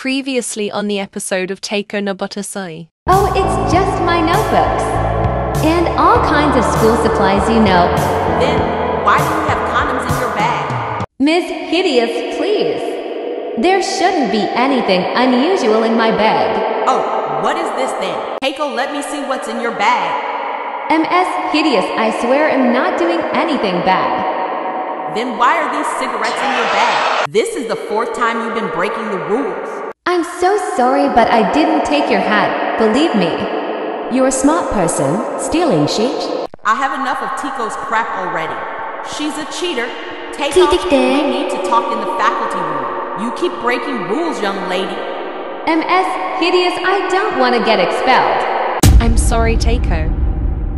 Previously on the episode of Teiko Nobutasai. Oh, it's just my notebooks. And all kinds of school supplies, you know. Then why do you have condoms in your bag? Ms. Hideous, please. There shouldn't be anything unusual in my bag. Oh, what is this then? Keiko, let me see what's in your bag. MS Hideous, I swear I'm not doing anything bad. Then why are these cigarettes in your bag? This is the fourth time you've been breaking the rules. I'm so sorry, but I didn't take your hat. Believe me. You're a smart person. Stealing sheet. I have enough of Tico's crap already. She's a cheater. Take off. We need to talk in the faculty room. You keep breaking rules, young lady. MS, hideous, I don't want to get expelled. I'm sorry, Takeo.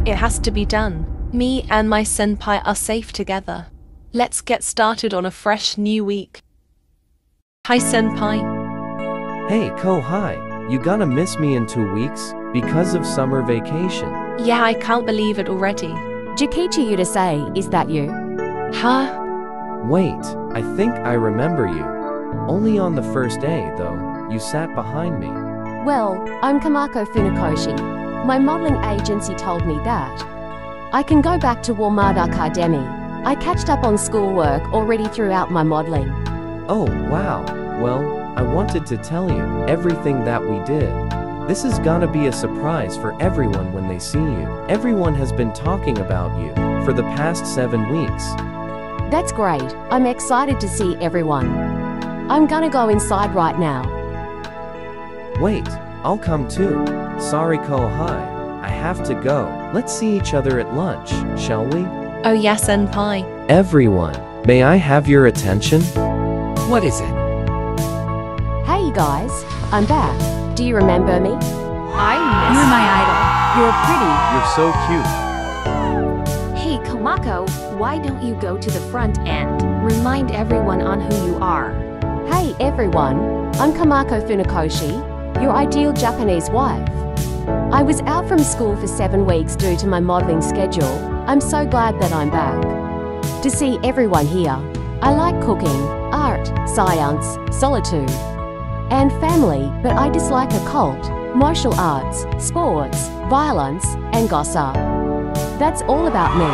It has to be done. Me and my senpai are safe together. Let's get started on a fresh new week. Hi, senpai. Hey, Ko, hi. You gonna miss me in two weeks? Because of summer vacation. Yeah, I can't believe it already. Jokichi Yudasei, is that you? Huh? Wait, I think I remember you. Only on the first day, though, you sat behind me. Well, I'm Komako Funakoshi. My modeling agency told me that. I can go back to Walmart Akademi. I catched up on schoolwork already throughout my modeling. Oh, wow. Well, I wanted to tell you everything that we did. This is gonna be a surprise for everyone when they see you. Everyone has been talking about you for the past seven weeks. That's great. I'm excited to see everyone. I'm gonna go inside right now. Wait, I'll come too. Sorry, Kohai. I have to go. Let's see each other at lunch, shall we? Oh, yeah, senpai. Everyone, may I have your attention? What is it? Hey guys, I'm back. Do you remember me? I miss you're my idol. You're pretty. You're so cute. Hey, Komako, why don't you go to the front and remind everyone on who you are? Hey everyone, I'm Komako Funakoshi, your ideal Japanese wife. I was out from school for seven weeks due to my modeling schedule. I'm so glad that I'm back. To see everyone here, I like cooking, art, science, solitude, and family, but I dislike occult, martial arts, sports, violence, and gossip. That's all about me.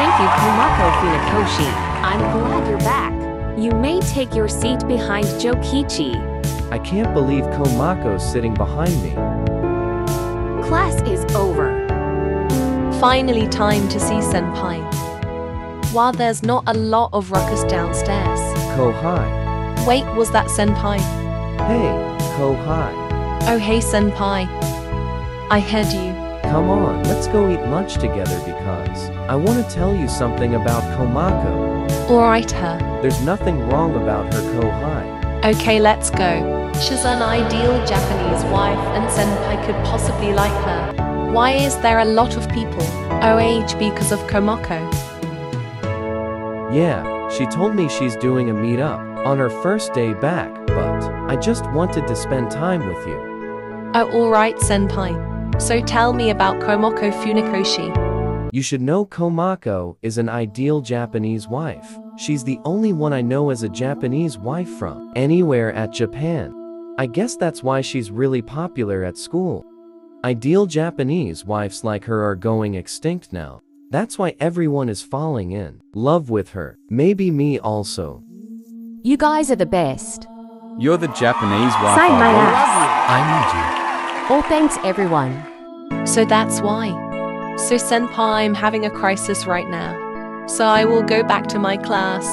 Thank you, Komako Funakoshi. I'm glad you're back. You may take your seat behind Jokichi. I can't believe Komako's sitting behind me. Class is over. Finally, time to see senpai. While there's not a lot of ruckus downstairs. Ko, hi. Wait, was that senpai? Hey, Ko, hi. Oh, hey, senpai. I heard you. Come on, let's go eat lunch together because I want to tell you something about Komako. Alright, her. There's nothing wrong about her Ko, hi. Okay, let's go. She's an ideal Japanese wife, and Senpai could possibly like her. Why is there a lot of people? OH because of Komako? Yeah, she told me she's doing a meetup on her first day back, but I just wanted to spend time with you. Oh, alright, Senpai. So tell me about Komako Funakoshi. You should know Komako is an ideal Japanese wife. She's the only one I know as a Japanese wife from anywhere at Japan. I guess that's why she's really popular at school. Ideal Japanese wives like her are going extinct now. That's why everyone is falling in love with her. Maybe me also. You guys are the best. You're the Japanese wife. Sign my I ass. I need you. All thanks everyone. So that's why. So, Senpai, I'm having a crisis right now. So I will go back to my class.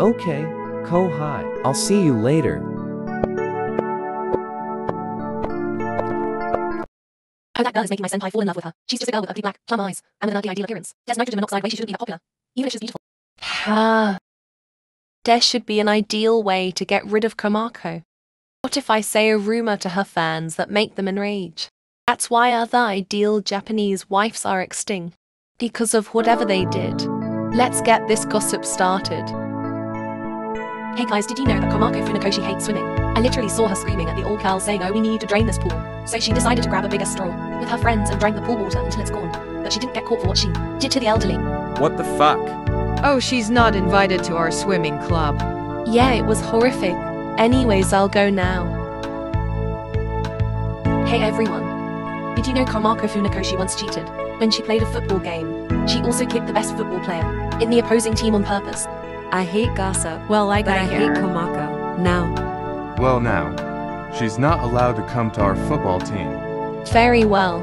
Okay, Kohai. I'll see you later. Oh, that girl is making my senpai fall in love with her. She's just a girl with ugly black, plum eyes, and with an ugly ideal appearance. There's nitrogen monoxide way she shouldn't be that popular. Even if she's beautiful. Ah. There should be an ideal way to get rid of Komako. What if I say a rumor to her fans that make them enrage? That's why other ideal Japanese wives are extinct. Because of whatever they did. Let's get this gossip started. Hey guys, did you know that Komako Funakoshi hates swimming? I literally saw her screaming at the all girls saying, oh, we need to drain this pool. So she decided to grab a bigger straw with her friends and drank the pool water until it's gone. But she didn't get caught for what she did to the elderly. What the fuck? Oh, she's not invited to our swimming club. Yeah, it was horrific. Anyways, I'll go now. Hey everyone. Did you know Komako Funakoshi once cheated? When she played a football game, she also kicked the best football player in the opposing team on purpose. I hate gossip, Well, like but I I hate Komako. Now, Well, now, she's not allowed to come to our football team. Very well.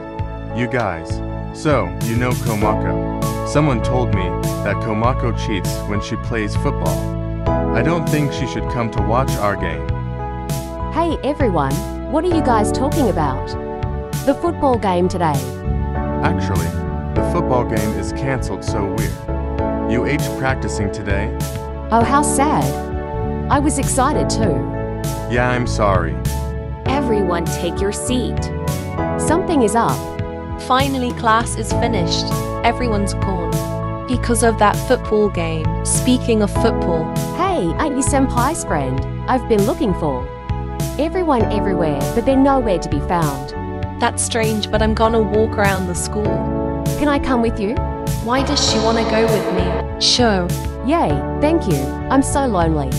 You guys. So, you know Komako. Someone told me that Komako cheats when she plays football. I don't think she should come to watch our game. Hey everyone, what are you guys talking about? The football game today. Actually, the football game is cancelled, so we're. You H practicing today? Oh, how sad. I was excited too. Yeah, I'm sorry. Everyone take your seat. Something is up. Finally, class is finished. Everyone's gone. Because of that football game. Speaking of football, Hey, ain't you Senpai's friend? I've been looking for. Everyone everywhere, but they're nowhere to be found. that's strange, but I'm gonna walk around the school. Can I come with you? Why does she wanna go with me? Sure, Yay, thank you. I'm so lonely.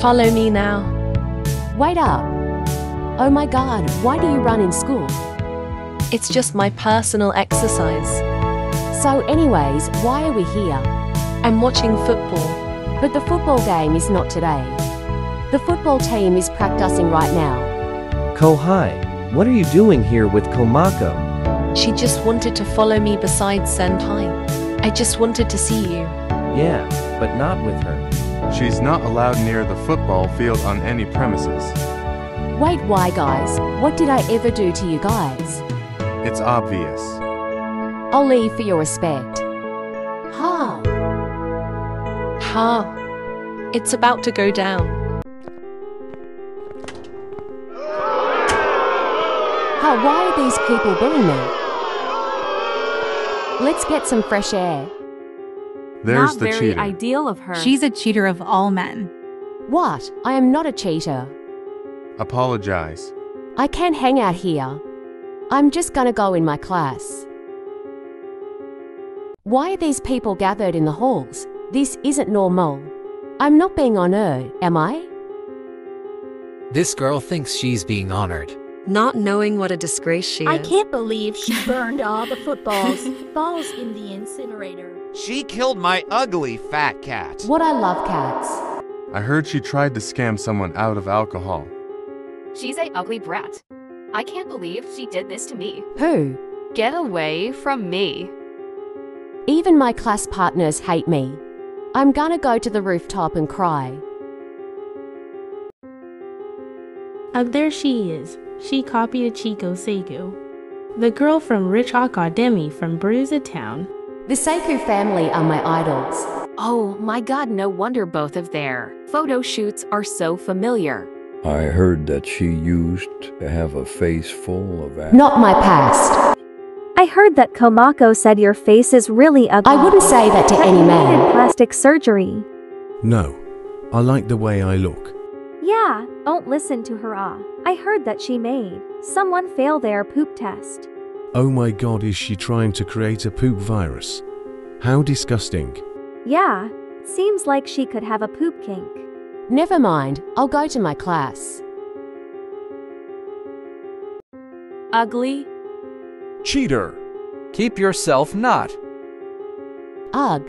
follow me now. Wait up. Oh my god, why do you run in school? It's just my personal exercise. So, anyways, why are we here? I'm watching football. But the football game is not today. The football team is practicing right now. Kohai, what are you doing here with Komako? She just wanted to follow me beside Senpai. I just wanted to see you. Yeah, but not with her. She's not allowed near the football field on any premises. Wait, why, guys? What did I ever do to you guys? It's obvious. I'll leave for your respect. Ha! Ha. It's about to go down. Ha, why are these people bullying me? Let's get some fresh air. There's not the very cheater. ideal of her. She's a cheater of all men. What? I am not a cheater. Apologize. I can't hang out here. I'm just gonna go in my class. Why are these people gathered in the halls? This isn't normal. I'm not being honored, am I? This girl thinks she's being honored. not knowing what a disgrace she is. I is. can't believe she burned all the footballs balls in the incinerator. She killed my ugly fat cat. What I love cats. I heard she tried to scam someone out of alcohol. She's a ugly brat. I can't believe she did this to me. Who? Get away from me. Even my class partners hate me. I'm gonna go to the rooftop and cry. And there she is. She copied Chico Seigu, the girl from Rich Akademi from Bruza Town. The Seiko family are my idols. Oh my god, no wonder both of their photo shoots are so familiar. I heard that she used to have a face full of acne. Not my past. I heard that Komako said your face is really ugly. I wouldn't say that to That any you man. needed plastic surgery. No, I like the way I look. Yeah, don't listen to her. Ah, I heard that she made someone fail their poop test. Oh my god, is she trying to create a poop virus? How disgusting. Yeah, seems like she could have a poop kink. Never mind, I'll go to my class. Ugly? Cheater. Keep yourself not. Ugh.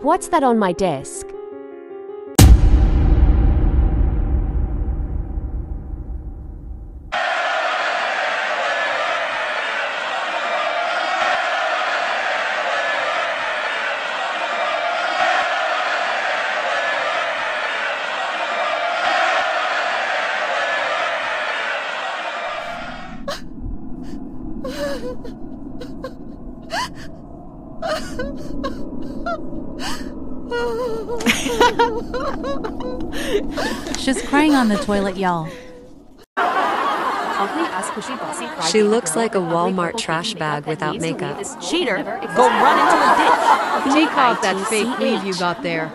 What's that on my desk? She's crying on the toilet, y'all. She looks like a Walmart trash bag without makeup. Cheater, go run into a ditch. Take off that fake weave you got there.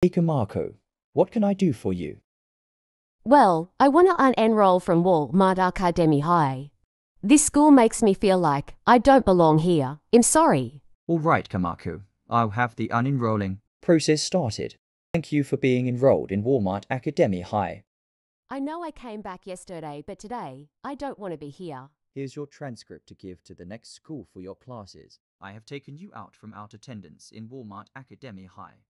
Baker Marco, what can I do for you? Well, I want to unenroll from Walmart Akademi High. This school makes me feel like I don't belong here. I'm sorry. All right, Komako. I'll have the unenrolling process started. Thank you for being enrolled in Walmart Akademi High. I know I came back yesterday, but today, I don't want to be here. Here's your transcript to give to the next school for your classes. I have taken you out from out attendance in Walmart Akademi High.